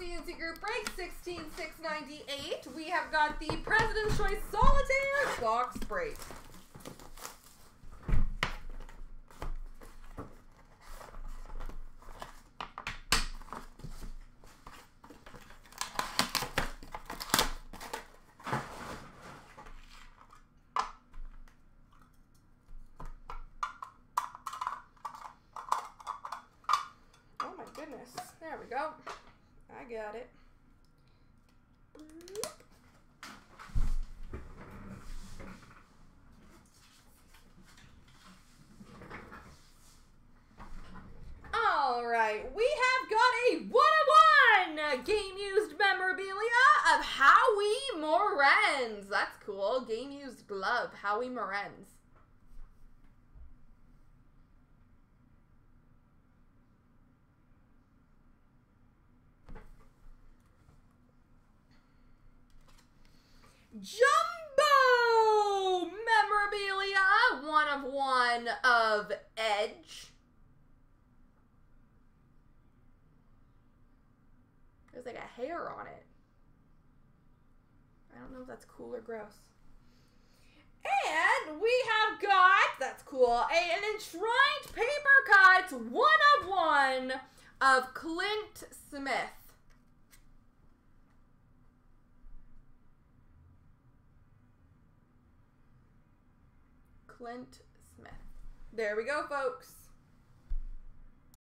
CNC Group Break 16698. We have got the President's Choice Solitaire Box Break. Oh my goodness. There we go. I got it. All right, we have got a one-on-one game used memorabilia of Howie Morenz. That's cool. Game used glove, Howie Morenz. Jumbo memorabilia, one of one of Edge. There's like a hair on it. I don't know if that's cool or gross. And we have got, that's cool, a, an enshrined paper cut, one of one of Clint Smith. Clint Smith. There we go, folks.